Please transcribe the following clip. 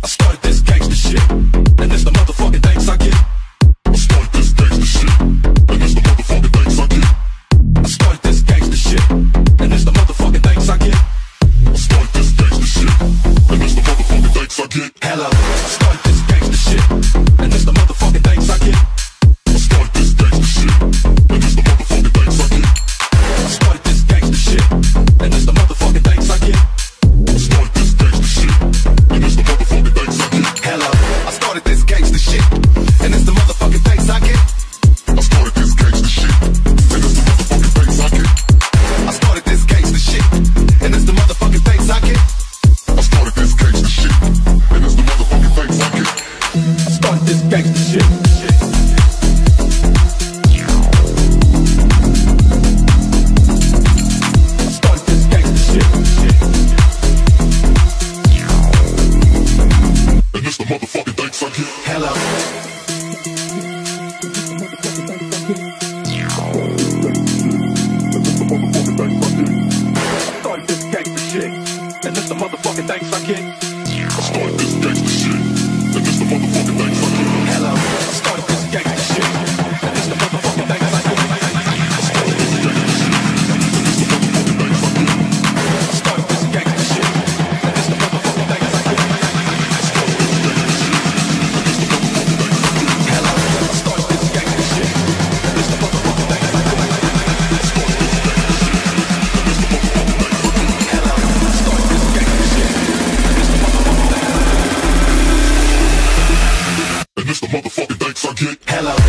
I started this gangster shit, and it's the motherfucking thanks I get. Started this shit, and it's the motherfucking thanks I get. I started this gangster shit. i hello. Start this gangster shit, and this the motherfucking thanks I get. this the motherfucking thanks I get. Hello.